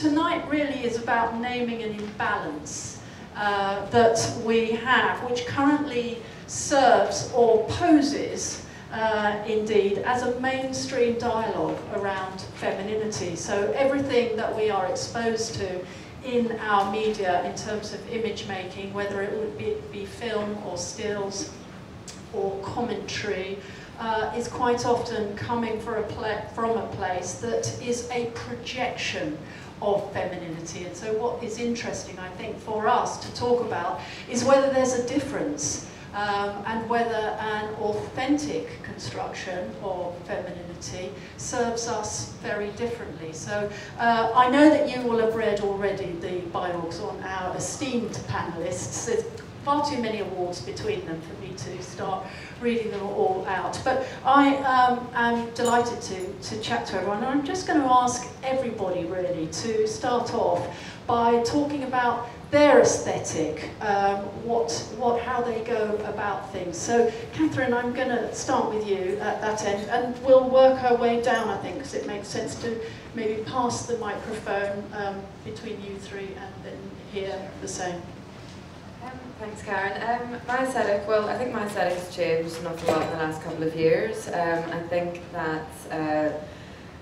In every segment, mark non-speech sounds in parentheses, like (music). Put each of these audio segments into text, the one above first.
Tonight really is about naming an imbalance uh, that we have, which currently serves or poses uh, indeed as a mainstream dialogue around femininity. So everything that we are exposed to in our media in terms of image making, whether it would be, be film or stills or commentary, uh, is quite often coming a from a place that is a projection of femininity. And so what is interesting, I think, for us to talk about is whether there's a difference um, and whether an authentic construction of femininity serves us very differently. So uh, I know that you will have read already the biogs on our esteemed panelists. It's far too many awards between them for me to start reading them all out. But I um, am delighted to, to chat to everyone. And I'm just going to ask everybody really to start off by talking about their aesthetic, um, what, what, how they go about things. So, Kathryn, I'm going to start with you at that end, and we'll work our way down, I think, because it makes sense to maybe pass the microphone um, between you three and then here the same. Thanks, Caryn. Um, my aesthetic, well, I think my aesthetic has changed an awful lot in the last couple of years. Um, I think that uh,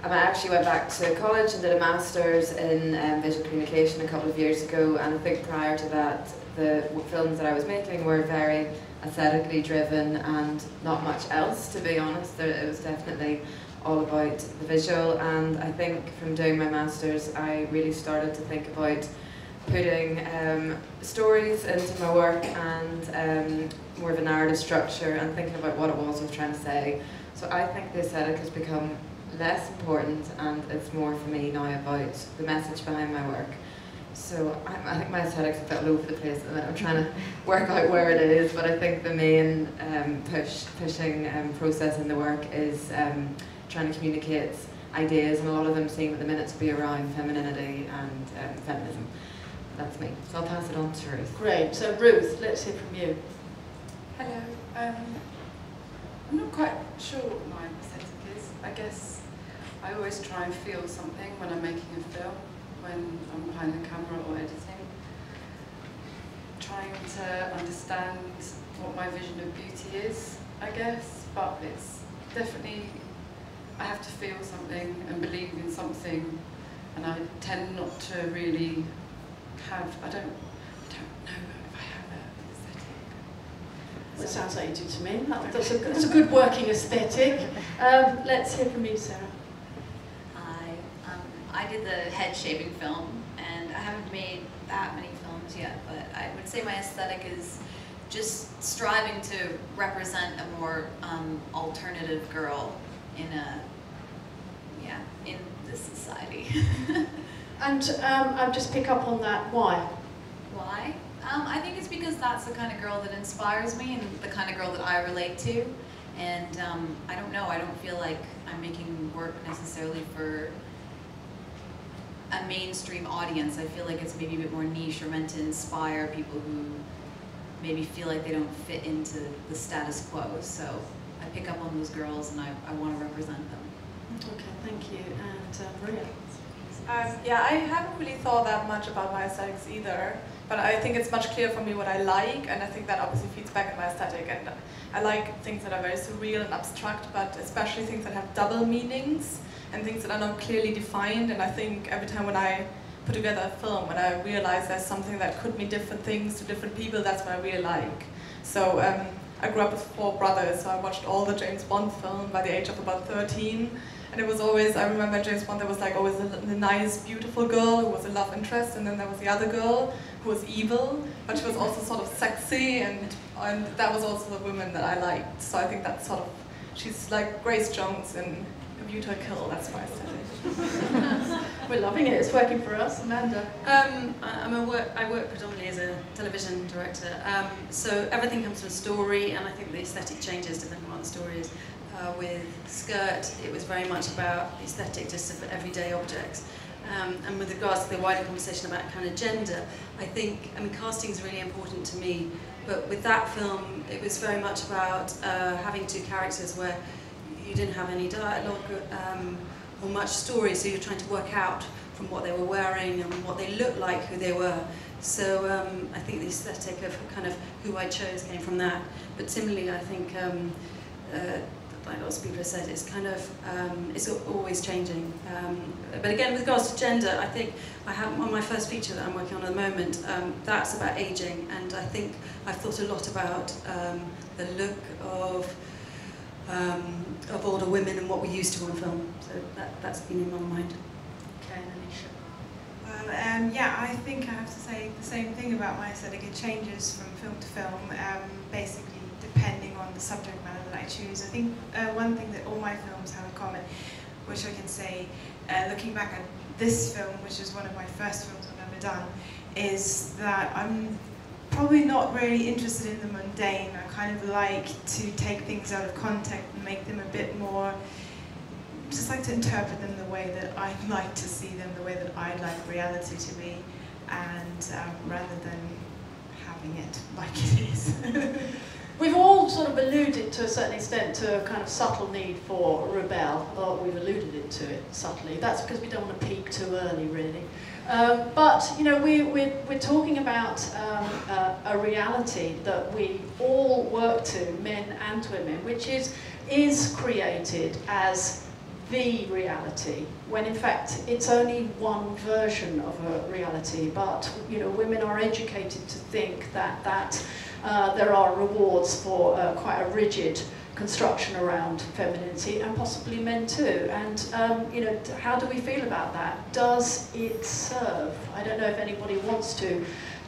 I actually went back to college and did a master's in um, visual communication a couple of years ago, and I think prior to that, the films that I was making were very aesthetically driven and not much else, to be honest. It was definitely all about the visual, and I think from doing my master's, I really started to think about putting um, stories into my work and um, more of a narrative structure and thinking about what it was I was trying to say. So I think the aesthetic has become less important and it's more for me now about the message behind my work. So I, I think my aesthetic's a bit all over the place and I'm trying to (laughs) work out where it is, but I think the main um, push, pushing um, process in the work is um, trying to communicate ideas and a lot of them seem at the minute to be around femininity and um, feminism. That's me. So I'll pass it on to Ruth. Great. So Ruth, let's hear from you. Hello. Um, I'm not quite sure what my aesthetic is. I guess I always try and feel something when I'm making a film, when I'm behind the camera or editing. Trying to understand what my vision of beauty is, I guess, but it's definitely, I have to feel something and believe in something, and I tend not to really have, I don't, I don't know if I have an aesthetic. Well, it sounds like you do to me. That's a, that's a good working aesthetic. Um, let's hear from you, Sarah. I did the head shaving film, and I haven't made that many films yet, but I would say my aesthetic is just striving to represent a more um, alternative girl in a, yeah, in this society. (laughs) and um, I'll just pick up on that, why? Why? Um, I think it's because that's the kind of girl that inspires me and the kind of girl that I relate to. And um, I don't know, I don't feel like I'm making work necessarily for a mainstream audience. I feel like it's maybe a bit more niche or meant to inspire people who maybe feel like they don't fit into the status quo. So I pick up on those girls and I, I want to represent them. Okay, thank you. And uh, Maria? Um, yeah, I haven't really thought that much about my aesthetics either, but I think it's much clearer for me what I like, and I think that obviously feeds back in my aesthetic. And I like things that are very surreal and abstract, but especially things that have double meanings and things that are not clearly defined. And I think every time when I put together a film, when I realize there's something that could mean different things to different people, that's what I really like. So um, I grew up with four brothers, so I watched all the James Bond films by the age of about 13. And it was always, I remember James Bond, there was like always the, the nice, beautiful girl who was a love interest, and then there was the other girl who was evil, but she was also sort of sexy, and, and that was also the woman that I liked. So I think that's sort of, she's like Grace Jones in View Kill, that's why I said it. We're loving it, it's working for us. Amanda? Um, I'm a work, I work predominantly as a television director, um, so everything comes from a story, and I think the aesthetic changes depending on what the story is. Uh, with Skirt, it was very much about aesthetic just of everyday objects. Um, and with regards to the wider conversation about kind of gender, I think, I mean, casting is really important to me, but with that film, it was very much about uh, having two characters where you didn't have any dialogue um, or much story, so you're trying to work out from what they were wearing and what they looked like, who they were. So um, I think the aesthetic of kind of who I chose came from that. But similarly, I think, um, uh, like lots of people have said, it's kind of, um, it's always changing. Um, but again, with regards to gender, I think I have on my first feature that I'm working on at the moment, um, that's about aging. And I think I've thought a lot about um, the look of um, of older women and what we used to on film. So that, that's been in my mind. Okay, and. Well, um, yeah, I think I have to say the same thing about my aesthetic. It changes from film to film, basically depending on the subject matter that I choose. I think uh, one thing that all my films have in common, which I can say, uh, looking back at this film, which is one of my first films I've ever done, is that I'm probably not really interested in the mundane. I kind of like to take things out of context and make them a bit more, just like to interpret them the way that I'd (laughs) like to see them, the way that I'd like reality to be, and um, rather than having it (laughs) like it is. (laughs) We've all sort of alluded to a certain extent to a kind of subtle need for rebel, or we've alluded it to it subtly. That's because we don't want to peak too early, really. Um, but, you know, we, we, we're talking about um, uh, a reality that we all work to, men and women, which is, is created as the reality, when in fact it's only one version of a reality, but, you know, women are educated to think that, that uh, there are rewards for uh, quite a rigid construction around femininity and possibly men too. And um, you know, how do we feel about that? Does it serve? I don't know if anybody wants to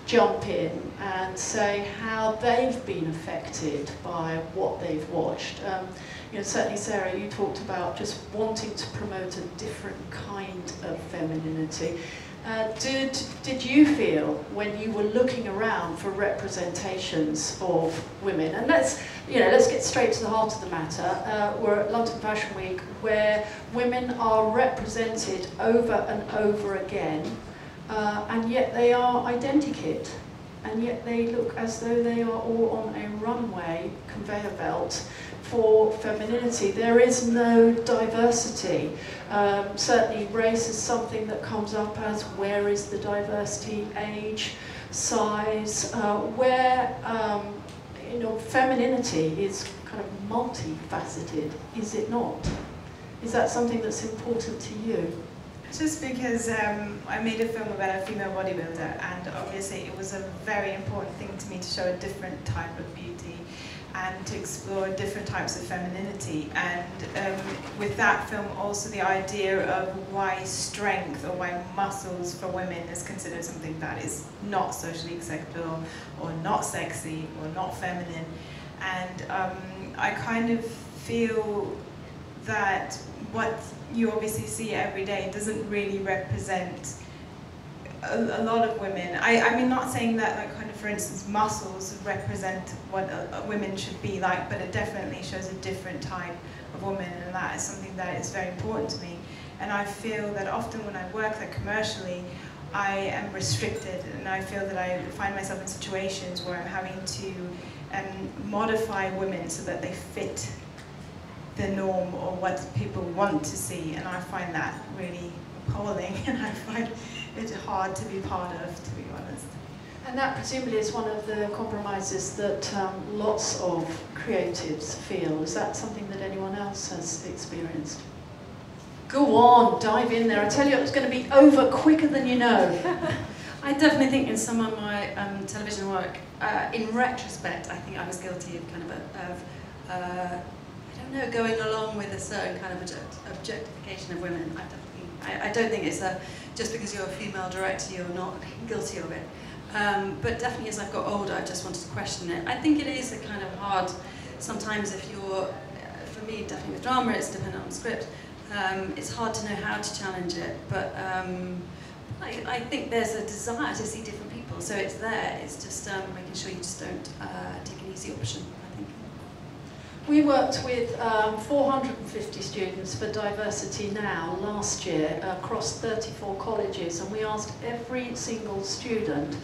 jump in and say how they've been affected by what they've watched. Um, you know, certainly Sarah, you talked about just wanting to promote a different kind of femininity. Uh, did, did you feel when you were looking around for representations of women, and let's, you know, let's get straight to the heart of the matter, uh, we're at London Fashion Week where women are represented over and over again, uh, and yet they are identikit, and yet they look as though they are all on a runway conveyor belt for femininity. There is no diversity. Um, certainly race is something that comes up as where is the diversity, age, size, uh, where um, you know, femininity is kind of multifaceted, is it not? Is that something that's important to you? Just because um, I made a film about a female bodybuilder and obviously it was a very important thing to me to show a different type of beauty and to explore different types of femininity. And um, with that film, also the idea of why strength or why muscles for women is considered something that is not socially acceptable or not sexy or not feminine. And um, I kind of feel that what you obviously see every day doesn't really represent a, a, lot of women. I, I mean, not saying that, like, for instance, muscles represent what a, a women should be like, but it definitely shows a different type of woman, and that is something that is very important to me. And I feel that often when I work like commercially, I am restricted, and I feel that I find myself in situations where I'm having to um, modify women so that they fit the norm or what people want to see, and I find that really appalling, (laughs) and I find it hard to be part of, to be honest. And that presumably is one of the compromises that um, lots of creatives feel. Is that something that anyone else has experienced? Go on, dive in there. I tell you, it's going to be over quicker than you know. (laughs) I definitely think in some of my um, television work, uh, in retrospect, I think I was guilty of kind of, a, of uh, I don't know, going along with a certain kind of object, objectification of women. I I, I don't think it's a just because you're a female director, you're not (laughs) guilty of it. Um, but definitely as I've got older, I just wanted to question it. I think it is a kind of hard, sometimes if you're, uh, for me, definitely with drama, it's dependent on script. Um, it's hard to know how to challenge it, but um, I, I, think there's a desire to see different people, so it's there. It's just um, making sure you just don't uh, take an easy option. We worked with um, 450 students for Diversity Now last year across 34 colleges and we asked every single student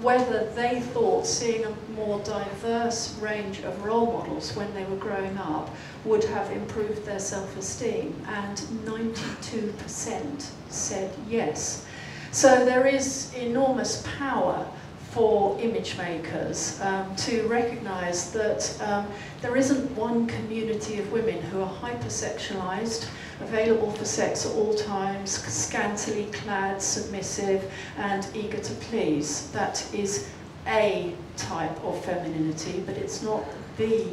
whether they thought seeing a more diverse range of role models when they were growing up would have improved their self-esteem, and 92% said yes. So there is enormous power for image makers um, to recognize that um, there isn't one community of women who are hypersexualized, available for sex at all times, scantily clad, submissive, and eager to please. That is a type of femininity, but it's not the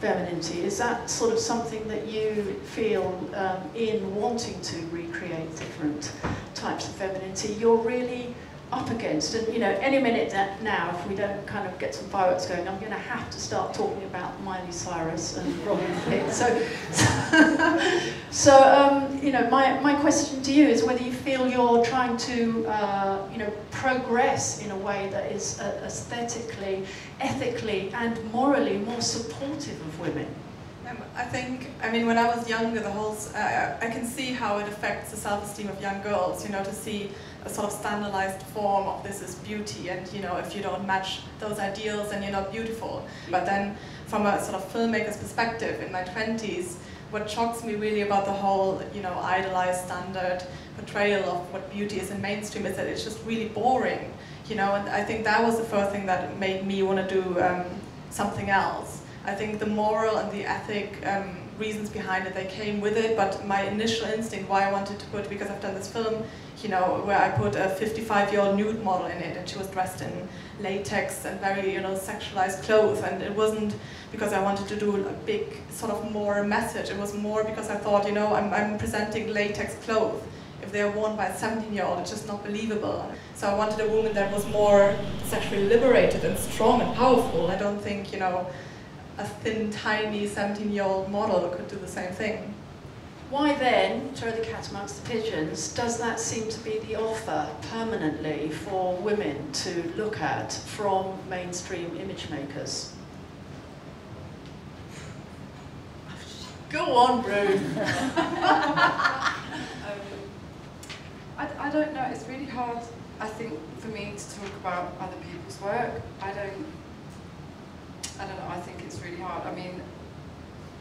femininity. Is that sort of something that you feel um, in wanting to recreate different types of femininity? You're really up against. And you know, any minute now, if we don't kind of get some fireworks going, I'm going to have to start talking about Miley Cyrus and Robin Thicke. So, (laughs) so um, you know, my, my question to you is whether you feel you're trying to, uh, you know, progress in a way that is uh, aesthetically, ethically, and morally more supportive of women. Um, I think, I mean, when I was younger, the whole, uh, I can see how it affects the self-esteem of young girls, you know, to see a sort of standardized form of this is beauty and you know if you don't match those ideals then you're not beautiful. But then from a sort of filmmaker's perspective in my 20s what shocks me really about the whole you know idolized standard portrayal of what beauty is in mainstream is that it's just really boring you know and I think that was the first thing that made me want to do um, something else I think the moral and the ethic um, reasons behind it, they came with it, but my initial instinct why I wanted to put, because I've done this film, you know, where I put a 55-year-old nude model in it, and she was dressed in latex and very, you know, sexualized clothes, and it wasn't because I wanted to do a big, sort of more message, it was more because I thought, you know, I'm, I'm presenting latex clothes. If they're worn by a 17-year-old, it's just not believable. So I wanted a woman that was more sexually liberated and strong and powerful. I don't think, you know, a thin, tiny 17-year-old model could do the same thing. Why then, throw the cat amongst the pigeons, does that seem to be the offer permanently for women to look at from mainstream image makers? Go on, Ruth. (laughs) (laughs) um, I, I don't know, it's really hard, I think, for me to talk about other people's work. I don't, I don't know, I think it's really hard. I mean,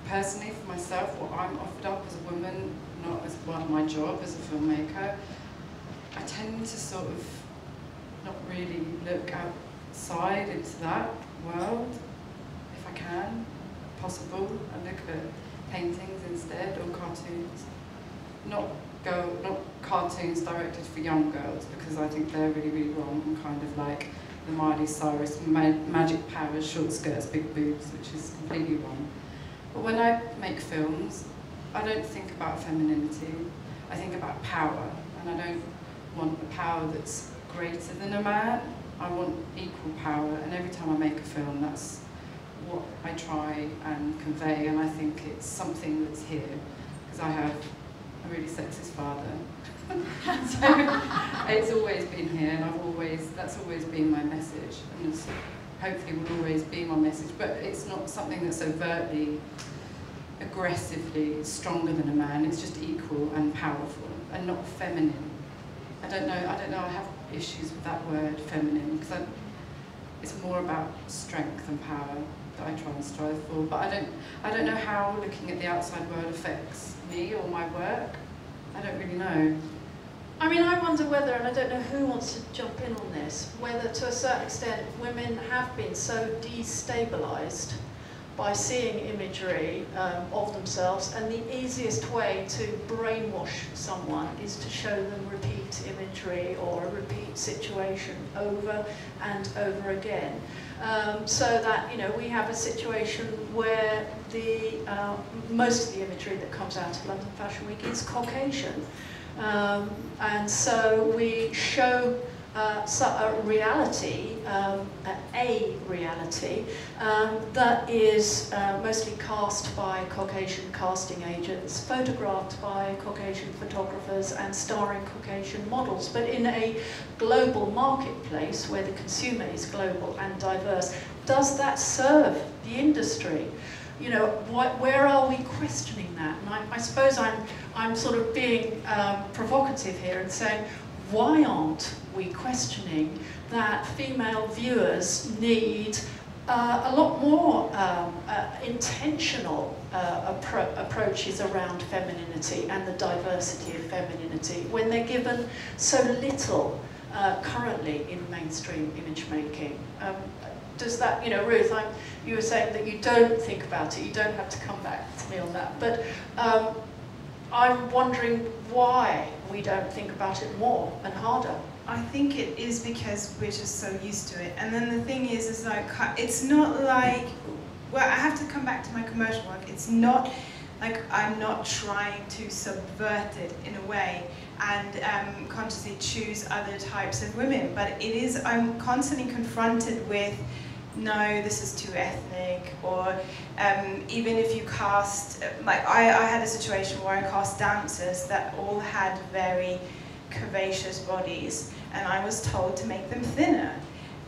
personally for myself, what I'm offered up as a woman, not as part of my job as a filmmaker, I tend to sort of not really look outside into that world, if I can, possible, and look at paintings instead or cartoons. Not go, not cartoons directed for young girls because I think they're really, really wrong and kind of like the Miley Cyrus ma magic powers, short skirts, big boobs, which is completely wrong. But when I make films, I don't think about femininity. I think about power, and I don't want a power that's greater than a man. I want equal power, and every time I make a film, that's what I try and convey, and I think it's something that's here, because I have a really sexist father, so it's always been here, and I've always that's always been my message, and hopefully will always be my message. But it's not something that's overtly, aggressively stronger than a man. It's just equal and powerful, and not feminine. I don't know. I don't know. I have issues with that word, feminine, because it's more about strength and power that I try and strive for. But I don't. I don't know how looking at the outside world affects me or my work. I don't really know. I mean, I wonder whether, and I don't know who wants to jump in on this, whether to a certain extent women have been so destabilised by seeing imagery um, of themselves, and the easiest way to brainwash someone is to show them repeat imagery or a repeat situation over and over again. Um, so that, you know, we have a situation where the, uh, most of the imagery that comes out of London Fashion Week is Caucasian. Um, and so we show uh, a reality, um, a reality, um, that is uh, mostly cast by Caucasian casting agents, photographed by Caucasian photographers and starring Caucasian models, but in a global marketplace where the consumer is global and diverse. Does that serve the industry? You know, what, where are we questioning that? And I, I suppose I'm, I'm sort of being um, provocative here and saying, why aren't we questioning that female viewers need uh, a lot more um, uh, intentional uh, appro approaches around femininity and the diversity of femininity when they're given so little uh, currently in mainstream image making. Um, does that, you know, Ruth, I'm, you were saying that you don't think about it, you don't have to come back to me on that, but um, I'm wondering why we don't think about it more and harder. I think it is because we're just so used to it. And then the thing is, is like, it's not like, well, I have to come back to my commercial work. It's not like I'm not trying to subvert it in a way and um, consciously choose other types of women. But it is, I'm constantly confronted with, no, this is too ethnic, or um, even if you cast, like I, I had a situation where I cast dancers that all had very curvaceous bodies, and I was told to make them thinner.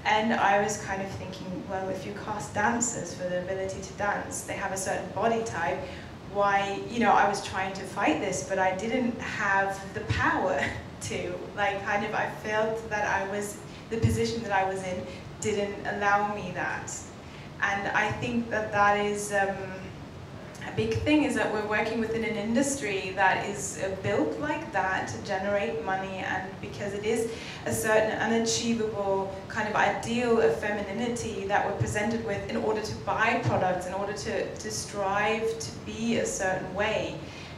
And I was kind of thinking, well, if you cast dancers for the ability to dance, they have a certain body type, why, you know, I was trying to fight this, but I didn't have the power (laughs) to. Like, kind of, I felt that I was, the position that I was in didn't allow me that. And I think that that is, um, a big thing is that we're working within an industry that is uh, built like that to generate money and because it is a certain unachievable kind of ideal of femininity that we're presented with in order to buy products, in order to, to strive to be a certain way.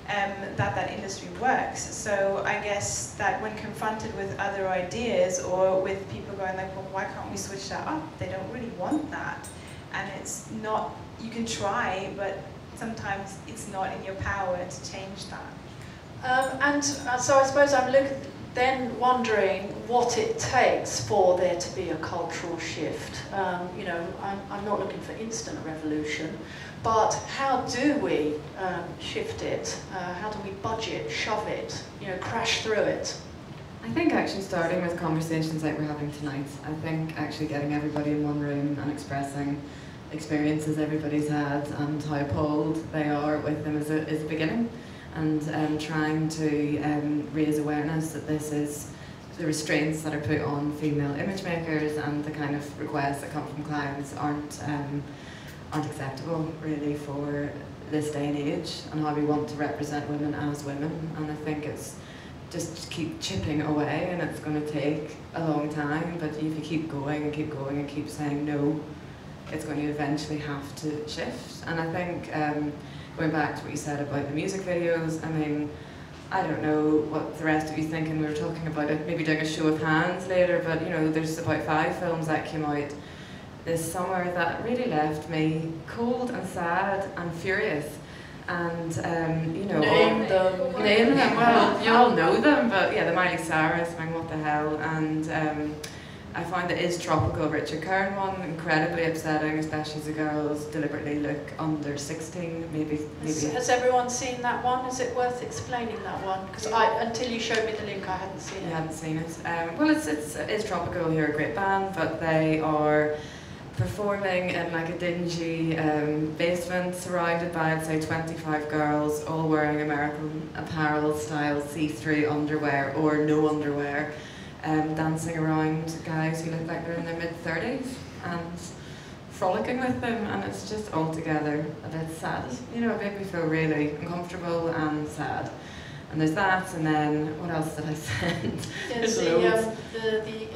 Um, that that industry works. So I guess that when confronted with other ideas or with people going like, well, why can't we switch that up? They don't really want that. And it's not, you can try, but sometimes it's not in your power to change that. Um, and uh, so I suppose I'm look, then wondering what it takes for there to be a cultural shift. Um, you know, I'm, I'm, not looking for instant revolution, but how do we um, shift it? Uh, how do we budget, shove it, you know, crash through it? I think actually starting with conversations like we're having tonight, I think actually getting everybody in one room and expressing experiences everybody's had and how appalled they are with them is a, is a beginning and um, trying to um, raise awareness that this is the restraints that are put on female image makers and the kind of requests that come from clients aren't um, aren't acceptable really for this day and age. And how we want to represent women as women. And I think it's just keep chipping away and it's going to take a long time. But if you keep going and keep going and keep saying no it's going to eventually have to shift. And I think um, going back to what you said about the music videos, I mean, I don't know what the rest of you think, and we were talking about it, maybe doing a show of hands later, but you know, there's about five films that came out this summer that really left me cold and sad and furious. And um, you know, name them. Name them. Well, you all know them, but yeah, the Miley Cyrus, I mean, what the hell, and. Um, I find the Is Tropical Richard Kern one incredibly upsetting, especially as the girls deliberately look under 16, maybe. maybe. Has, everyone seen that one? Is it worth explaining that one? Because I, until you showed me the link, I hadn't seen it. You hadn't seen it. Um, well, it's, it's Is Tropical, here a great band, but they are performing in like a dingy um, basement surrounded by, I'd say, 25 girls, all wearing American apparel style see-through underwear or no underwear um, dancing around guys who look like they're in their mid 30s and frolicking with them, and it's just altogether a bit sad. You know, it made me feel really uncomfortable and sad. And there's that, and then what else did I (laughs) send? There's the, um, the, the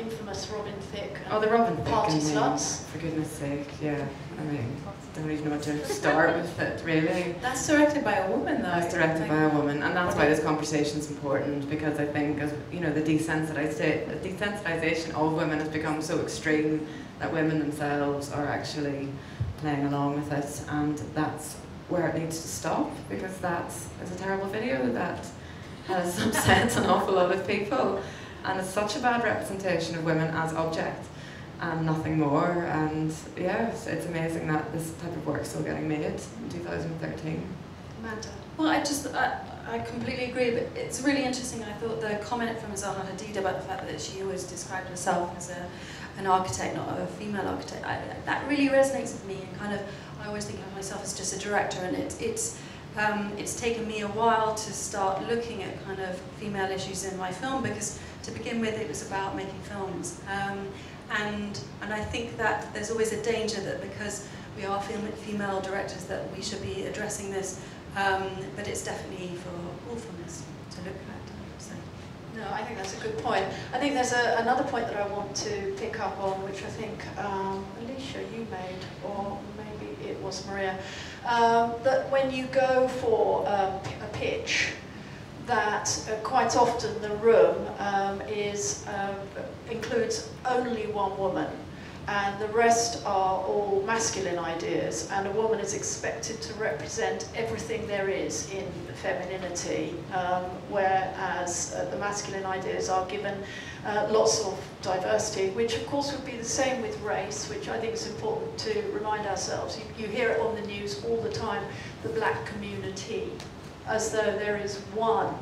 Robin Thicke. Oh, the um, Robin Thicke. Party sluts. For goodness sake, yeah. I mean, don't even know what to start with it, really. That's directed by a woman, though. That's directed by a woman, and that's why this conversation is important because I think, as you know, the desensitization of women has become so extreme that women themselves are actually playing along with it, and that's where it needs to stop because that is a terrible video that has (laughs) upset an awful lot of people, and it's such a bad representation of women as objects and nothing more. And yeah, it's, it's amazing that this type of work is still getting made in 2013. Amanda. Well, I just, I, I completely agree, but it's really interesting. I thought the comment from Zaha Hadid about the fact that she always described herself as a, an architect, not a female architect, I, that really resonates with me. And kind of, I always think of myself as just a director, and it, it's, um, it's taken me a while to start looking at kind of female issues in my film because to begin with, it was about making films. Um, and, and I think that there's always a danger that because we are female directors that we should be addressing this, um, but it's definitely for all filmmakers to look at. So. No, I think that's a good point. I think there's a, another point that I want to pick up on, which I think um, Elisha you made, or maybe it was Maria, um, that when you go for a pitch, that uh, quite often the room um, is uh, includes only one woman and the rest are all masculine ideas and a woman is expected to represent everything there is in femininity um, whereas uh, the masculine ideas are given uh, lots of diversity which of course would be the same with race which I think is important to remind ourselves. You, you hear it on the news all the time the black community as though there is one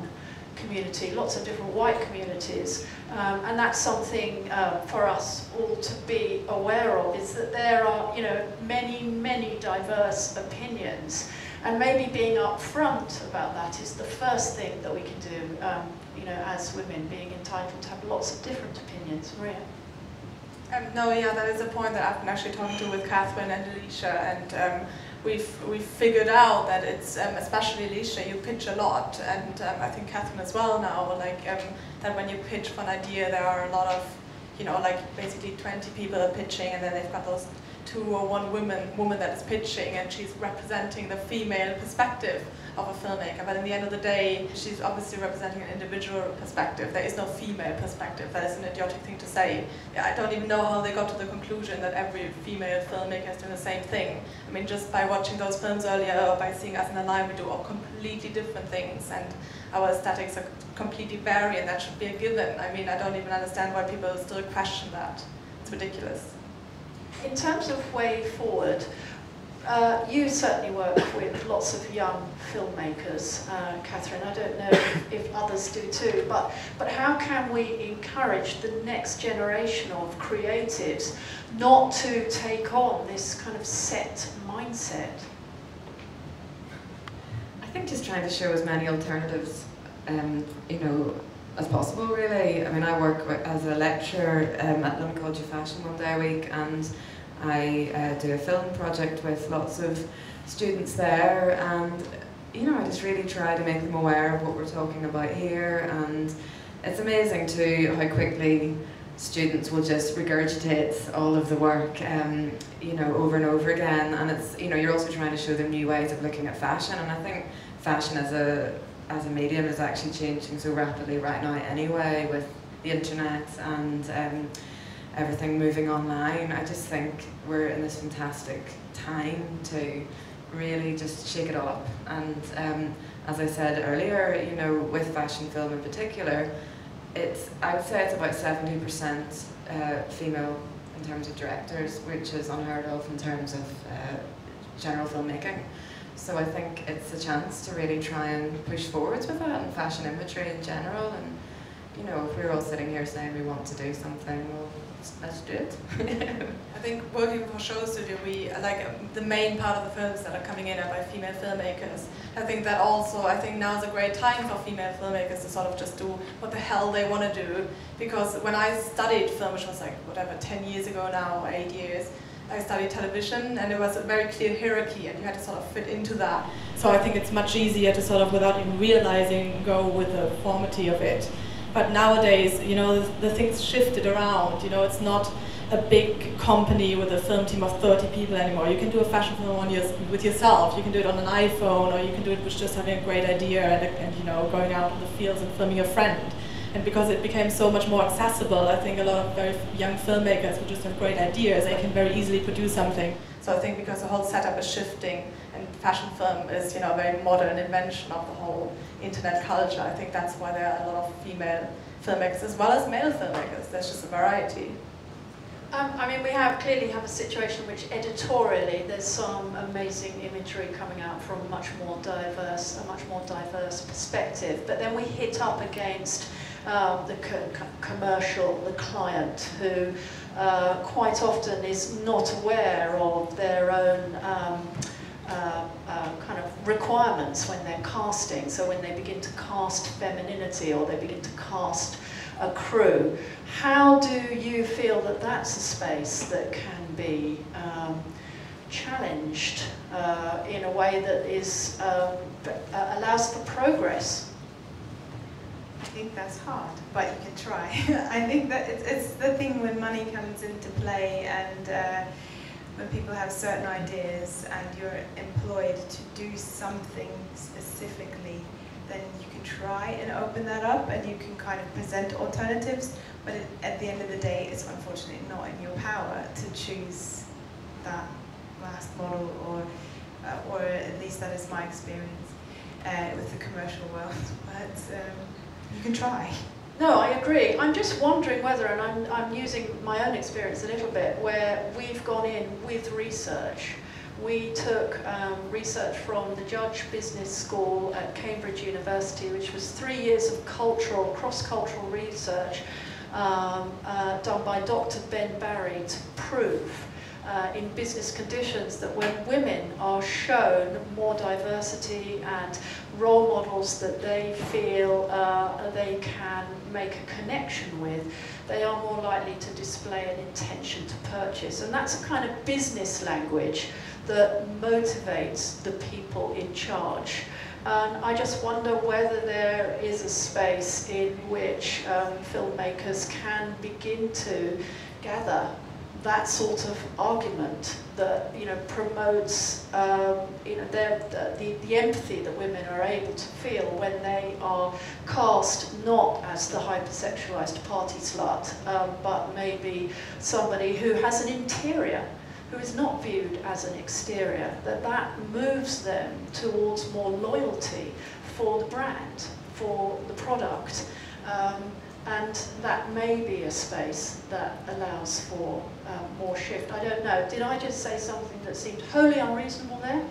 community, lots of different white communities, um, and that's something uh, for us all to be aware of, is that there are, you know, many, many diverse opinions, and maybe being upfront about that is the first thing that we can do, um, you know, as women, being entitled to have lots of different opinions. Maria? Um, no, yeah, that is a point that I've been actually talking to with Kathryn and Elisha, and um, we've we've figured out that it's um, especially Elisha, you pitch a lot, and um, I think Kathryn as well now. Like um, that when you pitch for an idea, there are a lot of, you know, like basically 20 people are pitching, and then they've got those two or one woman woman that is pitching, and she's representing the female perspective of a filmmaker. But in the end of the day, she's obviously representing an individual perspective. There is no female perspective. That is an idiotic thing to say. I don't even know how they got to the conclusion that every female filmmaker is doing the same thing. I mean, just by watching those films earlier or by seeing us in the line, we do all completely different things. And our aesthetics are completely vary, and that should be a given. I mean, I don't even understand why people still question that. It's ridiculous. In terms of way forward, uh, you certainly work with lots of young filmmakers, uh, Kathryn. I don't know if others do too, but, but how can we encourage the next generation of creatives not to take on this kind of set mindset? I think just trying to show as many alternatives, um, you know, as possible really. I mean, I work as a lecturer um, at London College of Fashion one day a week and I uh, do a film project with lots of students there and you know I just really try to make them aware of what we're talking about here and it's amazing too how quickly students will just regurgitate all of the work um, you know over and over again and it's you know you're also trying to show them new ways of looking at fashion and I think fashion as a as a medium is actually changing so rapidly right now anyway with the internet and um, everything moving online. I just think we're in this fantastic time to really just shake it all up. And um, as I said earlier, you know, with fashion film in particular, it's I would say it's about 70% uh, female in terms of directors, which is unheard of in terms of uh, general filmmaking. So I think it's a chance to really try and push forwards with that and fashion imagery in general. And you know, if we're all sitting here saying we want to do something, well, let's do it. (laughs) I think working for SHOWstudio, we like the main part of the films that are coming in are by female filmmakers. I think that also, I think now is a great time for female filmmakers to sort of just do what the hell they want to do. Because when I studied film, which was like whatever, 10 years ago now, eight years, I studied television and it was a very clear hierarchy and you had to sort of fit into that. So I think it's much easier to sort of, without even realizing, go with the formality of it. But nowadays, you know, the, the things shifted around. You know, it's not a big company with a film team of 30 people anymore. You can do a fashion film on your, with yourself. You can do it on an iPhone, or you can do it with just having a great idea and, and you know going out in the fields and filming a friend. And because it became so much more accessible, I think a lot of very young filmmakers who just have great ideas, they can very easily produce something. So I think because the whole setup is shifting, fashion film is you know a very modern invention of the whole internet culture. I think that's why there are a lot of female filmmakers as well as male filmmakers. There's just a variety. Um, I mean, we have clearly have a situation which editorially there's some amazing imagery coming out from a much more diverse, a much more diverse perspective. But then we hit up against um, the co commercial, the client, who uh, quite often is not aware of their own um, uh, uh, kind of requirements when they're casting. So when they begin to cast femininity or they begin to cast a crew, How do you feel that that's a space that can be um, challenged uh, in a way that is um, uh, allows for progress? I think that's hard, but you can try. (laughs) I think that it's, it's, the thing when money comes into play and when people have certain ideas and you're employed to do something specifically, then you can try and open that up and you can kind of present alternatives, but it, at the end of the day, it's unfortunately not in your power to choose that last model or, uh, or at least that is my experience uh, with the commercial world. (laughs) But um, you can try. No, I agree. I'm just wondering whether, and I'm, I'm using my own experience a little bit, where we've gone in with research. We took um, research from the Judge Business School at Cambridge University, which was three years of cultural, cross-cultural research um, uh, done by Dr. Ben Barry to prove uh, in business conditions that when women are shown more diversity and role models that they feel uh, they can make a connection with, they are more likely to display an intention to purchase. And that's a kind of business language that motivates the people in charge. And I just wonder whether there is a space in which um, filmmakers can begin to gather that sort of argument that you know promotes um, you know their, the, the empathy that women are able to feel when they are cast not as the hypersexualized party slut um, but maybe somebody who has an interior who is not viewed as an exterior that that moves them towards more loyalty for the brand for the product um, and that may be a space that allows for um, more shift. I don't know. Did I just say something that seemed wholly unreasonable there?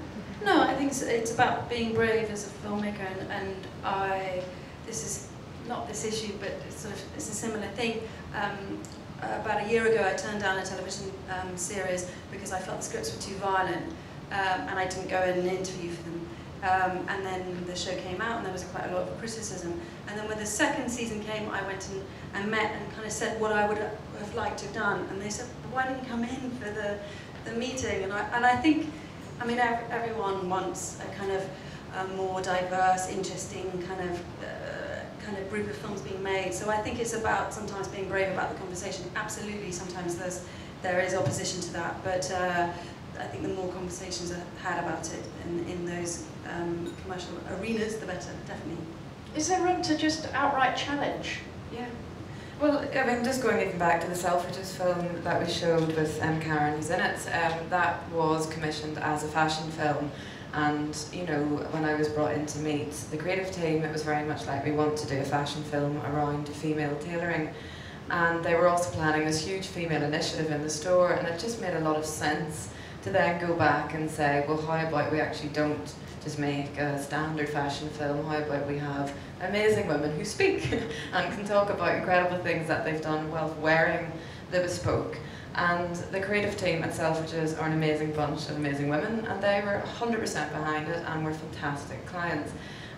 No, I think it's, it's about being brave as a filmmaker, and, and I, this is not this issue, but it's, sort of, it's a similar thing. Um, about a year ago, I turned down a television um, series because I felt the scripts were too violent, um, and I didn't go in and interview for them. Um, and then the show came out and there was quite a lot of criticism. And then when the second season came, I went and, and met and kind of said what I would have liked to have done. And they said, why didn't you come in for the, the meeting? And I, and I think, I mean, everyone wants a kind of a more diverse, interesting kind of uh, kind of group of films being made. So I think it's about sometimes being brave about the conversation. Absolutely, sometimes there's there is opposition to that, but uh, I think the more conversations are had about it in, in those um, commercial arenas, the better, definitely. Is there room to just outright challenge? Yeah. Well, I mean, just going even back to the Selfridges film that we showed with um, Caryn, who's in it, um, that was commissioned as a fashion film. And, you know, when I was brought in to meet the creative team, it was very much like we want to do a fashion film around female tailoring. And they were also planning this huge female initiative in the store, and it just made a lot of sense to then go back and say, well, how about we actually don't just make a standard fashion film? How about we have amazing women who speak (laughs) and can talk about incredible things that they've done while wearing the bespoke? And the creative team at Selfridges are an amazing bunch of amazing women, and they were 100% behind it and were fantastic clients.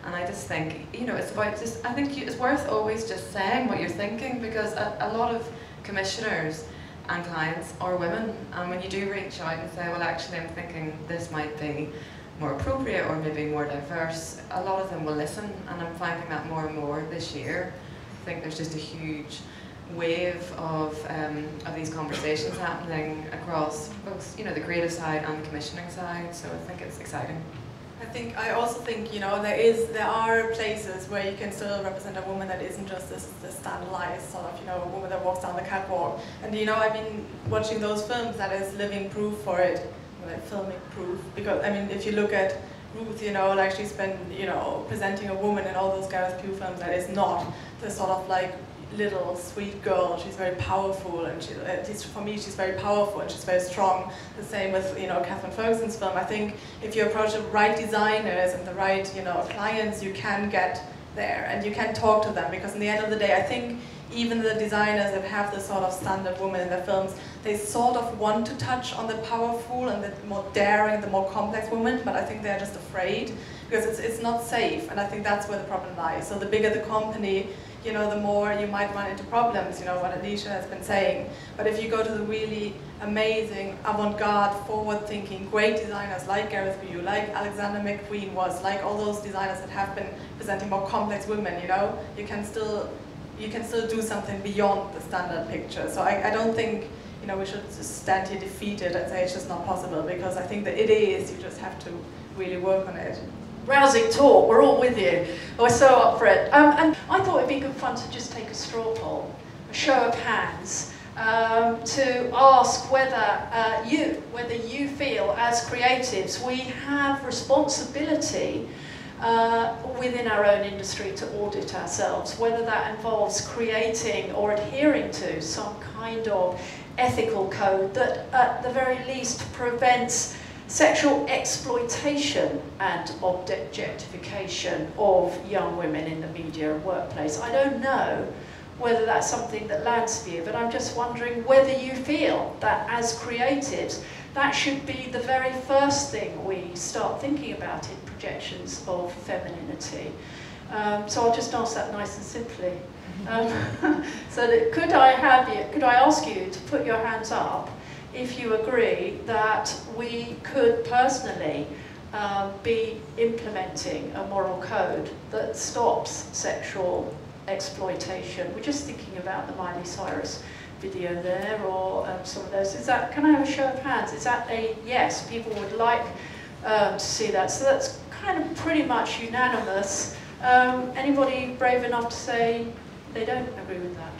And I just think, you know, it's about just, I think it's worth always just saying what you're thinking because a, a lot of commissioners and clients are women. And when you do reach out and say, well, actually, I'm thinking this might be more appropriate or maybe more diverse, a lot of them will listen. And I'm finding that more and more this year. I think there's just a huge wave of, um, of these conversations happening across both you know, the creative side and the commissioning side. So I think it's exciting. I think I also think you know there is there are places where you can still represent a woman that isn't just this, this standardized sort of you know a woman that walks down the catwalk. And you know I've been watching those films that is living proof for it, like filming proof. Because I mean if you look at Ruth, you know, like she's been you know presenting a woman in all those Gareth Pugh films that is not the sort of like little sweet girl. She's very powerful, and she, at least for me, she's very powerful and she's very strong. The same with you know Kathryn Ferguson's film. I think if you approach the right designers and the right you know clients, you can get there and you can talk to them because in the end of the day, I think even the designers that have the sort of standard woman in their films, they sort of want to touch on the powerful and the more daring, the more complex woman, but I think they're just afraid because it's, it's not safe, and I think that's where the problem lies. So the bigger the company, you know, the more you might run into problems, you know, what Elisha has been saying. But if you go to the really amazing, avant-garde, forward-thinking, great designers like Gareth Pugh, like Alexander McQueen was, like all those designers that have been presenting more complex women, you know, you can still, you can still do something beyond the standard picture. So I, I don't think, you know, we should stand here defeated and say it's just not possible because I think that it is, you just have to really work on it rousing talk. We're all with you. We're so up for it. Um, and I thought it'd be good fun to just take a straw poll, a show of hands, um, to ask whether uh, you, whether you feel as creatives, we have responsibility uh, within our own industry to audit ourselves, whether that involves creating or adhering to some kind of ethical code that at the very least prevents sexual exploitation and objectification of young women in the media and workplace. I don't know whether that's something that lands for you, but I'm just wondering whether you feel that as creatives, that should be the very first thing we start thinking about in projections of femininity. Um, so I'll just ask that nice and simply. Um, (laughs) so that could I have you, could I ask you to put your hands up if you agree that we could personally um, be implementing a moral code that stops sexual exploitation. We're just thinking about the Miley Cyrus video there or um, some of those. Is that, can I have a show of hands? Is that a yes? People would like um, to see that. So that's kind of pretty much unanimous. Um, anybody brave enough to say they don't agree with that?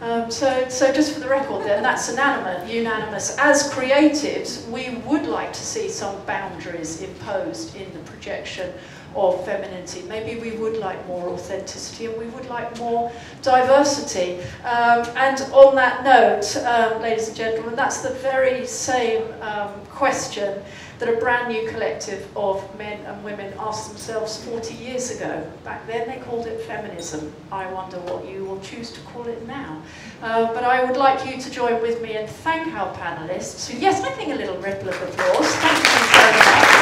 Um, so, so just for the record then, that's unanimous, unanimous. As creatives, we would like to see some boundaries imposed in the projection of femininity. Maybe we would like more authenticity and we would like more diversity. Um, and on that note, um, ladies and gentlemen, that's the very same um, question that a brand new collective of men and women asked themselves 40 years ago. Back then they called it feminism. I wonder what you will choose to call it now. Uh, but I would like you to join with me and thank our panellists. Yes, I think a little ripple of applause. Thank you so much.